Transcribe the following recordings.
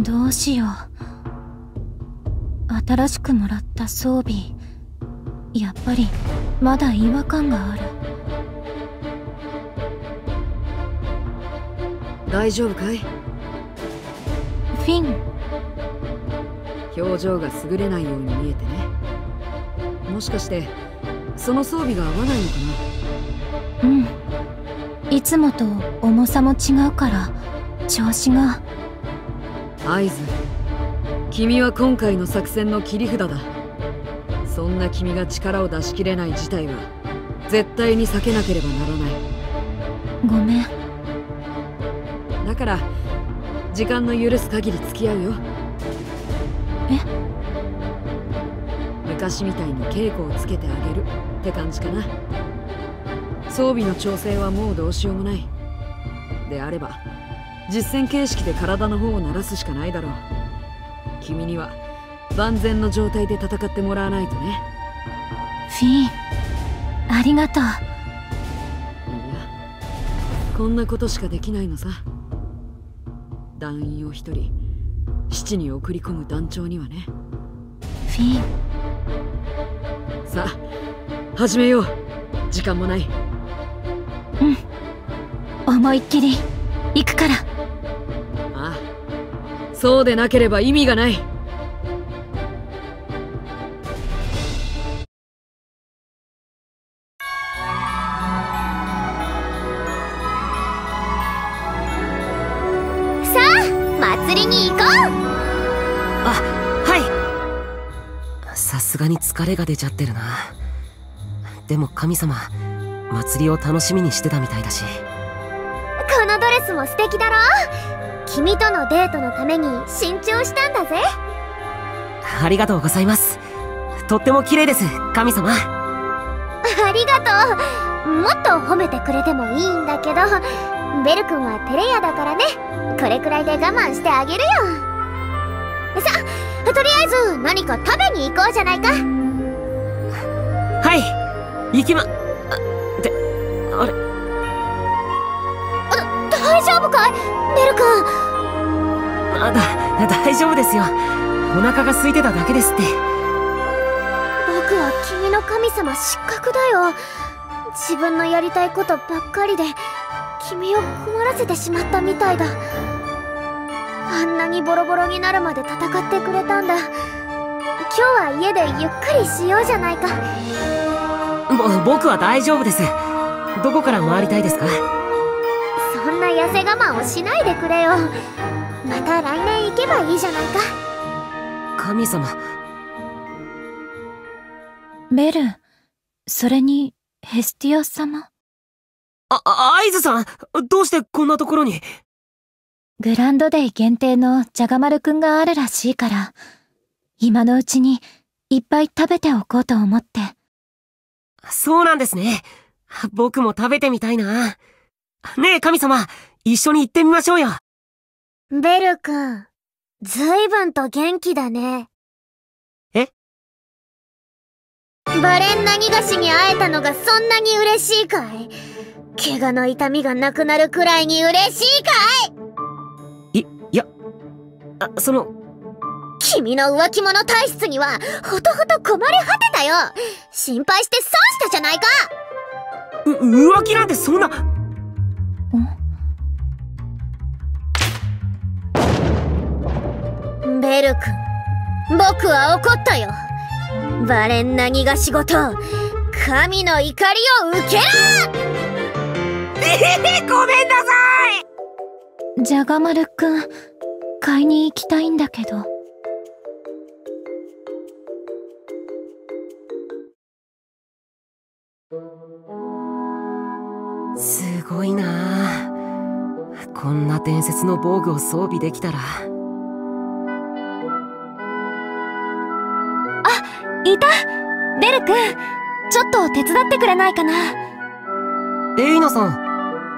どうしよう。新しくもらった装備。やっぱりまだ違和感がある。大丈夫かい？フィン。表情が優れないように見えてね。もしかしてその装備が合わないのかな？うん。いつもと重さも違うから調子が合図。君は今回の作戦の切り札だ。そんな君が力を出し切れない事態は絶対に避けなければならない。ごめん。だから時間の許す限り付き合うよ。え？昔みたいに稽古をつけてあげる。って感じかな。装備の調整はもうどうしようもない。であれば実戦形式で体の方を鳴らすしかないだろう。君には万全の状態で戦ってもらわないとね。フィンありがとう。いやこんなことしかできないのさ。団員を一人七に送り込む団長にはね。フィン。さあ始めよう。時間もない。うん。思いっきり行くからそうでなければ意味がない。さあ祭りに行こう。あはい。さすがに疲れが出ちゃってるな。でも神様祭りを楽しみにしてたみたいだし。このドレスも素敵だろ君とのデートのために新調したんだぜ。ありがとうございます。とっても綺麗です神様。ありがとう。もっと褒めてくれてもいいんだけどベル君は照れ屋だからね。これくらいで我慢してあげるよ。さとりあえず何か食べに行こうじゃないか。はい行きまってあれ？大丈夫かい？ベル君あだ大丈夫ですよ。お腹が空いてただけですって。僕は君の神様失格だよ。自分のやりたいことばっかりで君を困らせてしまったみたいだ。あんなにボロボロになるまで戦ってくれたんだ。今日は家でゆっくりしようじゃないか。ぼ僕は大丈夫です。どこから回りたいですか？痩せ我慢をしないでくれよまた来年行けばいいじゃないか神様ベルそれにヘスティア様あ、アイズさんどうしてこんなところに？グランドデイ限定のジャガマルくんがあるらしいから、今のうちにいっぱい食べておこうと思って。そうなんですね。僕も食べてみたいな。ねえ、神様、一緒に行ってみましょうよ。ベル君、ずいぶんと元気だね。え？バレンナギガシに会えたのがそんなに嬉しいかい？怪我の痛みがなくなるくらいに嬉しいかい？い、いや、あ、その、君の浮気者体質には、ほとほと困り果てたよ心配して損したじゃないかう、浮気なんてそんな。ベル君、僕は怒ったよ。バレンナギが仕事、神の怒りを受けろええ ごめんなさいジャガマルくん、買いに行きたいんだけど。すごいなこんな伝説の防具を装備できたら。いたベルくん、ちょっと手伝ってくれないかなエイナさ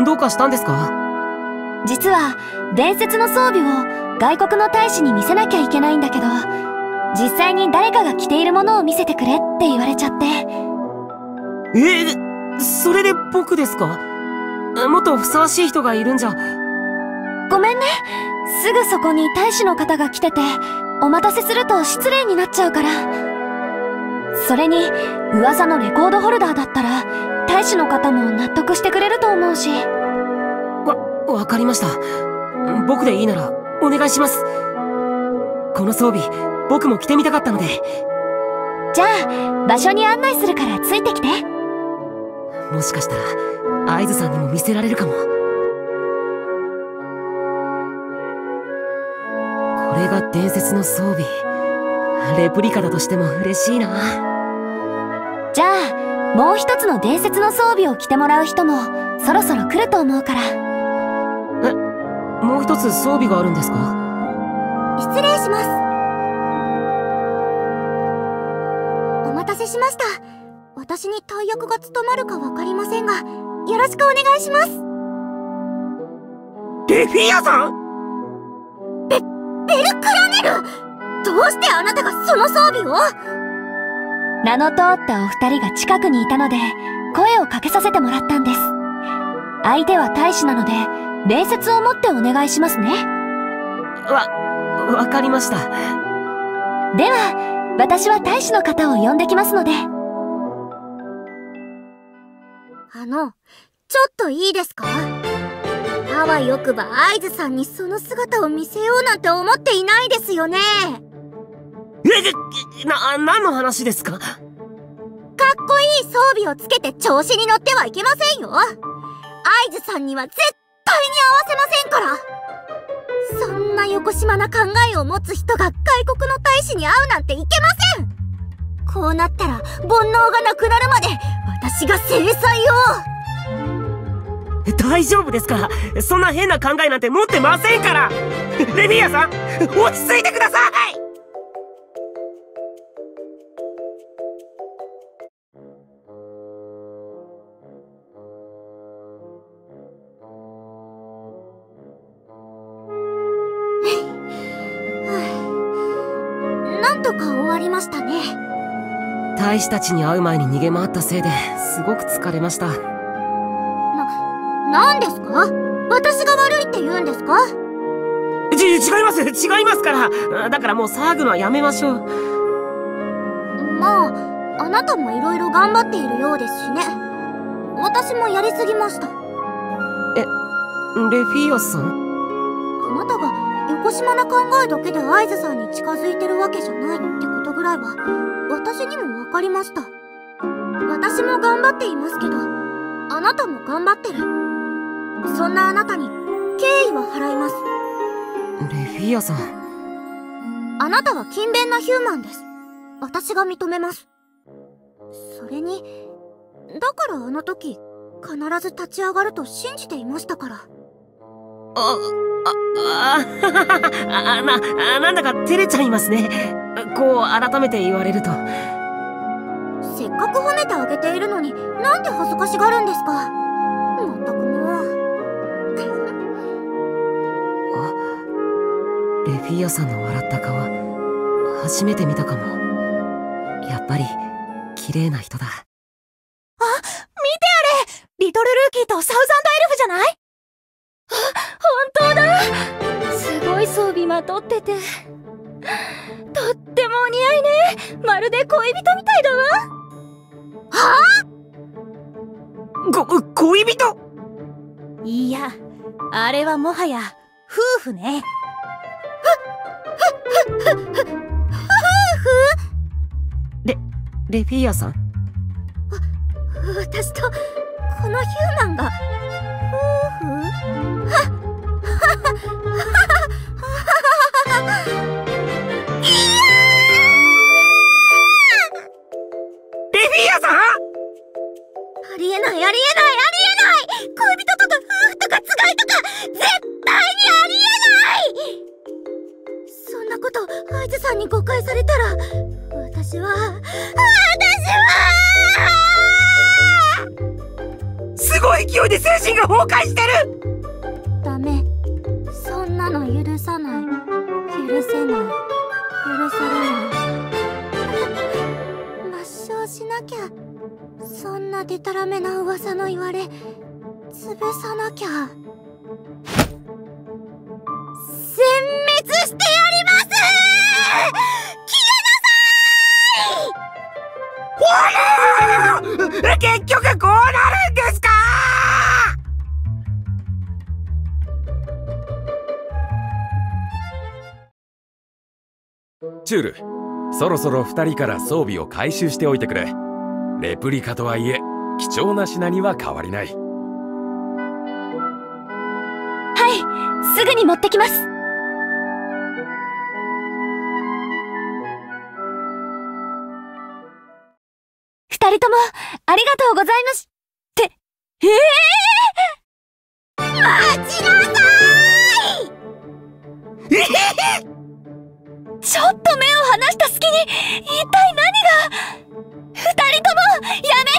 ん、どうかしたんですか？実は、伝説の装備を外国の大使に見せなきゃいけないんだけど、実際に誰かが着ているものを見せてくれって言われちゃって。えそれで僕ですか？もっとふさわしい人がいるんじゃ。ごめんね。すぐそこに大使の方が来てて、お待たせすると失礼になっちゃうから。それに、噂のレコードホルダーだったら、大使の方も納得してくれると思うし。わ、わかりました。僕でいいなら、お願いします。この装備、僕も着てみたかったので。じゃあ、場所に案内するからついてきて。もしかしたら、合図さんにも見せられるかも。これが伝説の装備。レプリカだとしても嬉しいな。じゃあ、もう一つの伝説の装備を着てもらう人も、そろそろ来ると思うから。え、もう一つ装備があるんですか？失礼します。お待たせしました。私に大役が務まるかわかりませんが、よろしくお願いします。レフィアさん？ベルクラネルどうしてあなたがその装備を？名の通ったお二人が近くにいたので、声をかけさせてもらったんです。相手は大使なので、礼節を持ってお願いしますね。わ、わかりました。では、私は大使の方を呼んできますので。あの、ちょっといいですか？あわよくば合図さんにその姿を見せようなんて思っていないですよねえ、な、何の話ですか？かっこいい装備をつけて調子に乗ってはいけませんよ。合図さんには絶対に合わせませんから。そんな横島な考えを持つ人が外国の大使に会うなんていけません。こうなったら煩悩がなくなるまで私が制裁を。大丈夫ですか？らそんな変な考えなんて持ってませんから。レミアさん落ち着いてくださいか終わりましたね。大使たちに会う前に逃げ回ったせいですごく疲れました。何ですか？私が悪いって言うんですか？ち、違います！違いますから！だからもう騒ぐのはやめましょう。まあ、あなたも色々頑張っているようですしね。私もやりすぎました。え、レフィアさん？あなたが横島な考えだけで合図さんに近づいてるわけじゃないってことぐらいは、私にも分かりました。私も頑張っていますけど、あなたも頑張ってる。そんなあなたに敬意は払います。レフィアさん。あなたは勤勉なヒューマンです。私が認めます。それにだからあの時必ず立ち上がると信じていましたからああああななんだか照れちゃいますねこう改めて言われるとせっかく褒めてあげているのになんで恥ずかしがるんですかまったくもう。あレフィアさんの笑った顔初めて見たかもやっぱり綺麗な人だあ見てあれリトルルーキーとサウザンドエルフじゃない本当だ。すごい装備まとってて。とってもお似合いね。まるで恋人みたいだわ。はあ？こ恋人？いやあれはもはや夫婦ね。レ、レフィアさん？私とこのヒューマンがは私は。すごい勢いで精神が崩壊してる。ダメ。そんなの許さない。許せない。許されない。抹消しなきゃ。そんなデタラメな噂の言われ潰さなきゃ結局こうなるんですか？チュールそろそろ2人から装備を回収しておいてくれ。レプリカとはいえ貴重な品には変わりない。はいすぐに持ってきます。二人ともありがとうございます。ってええ待ちなさ ちょっと目を離した隙に一体何が？二人ともやめ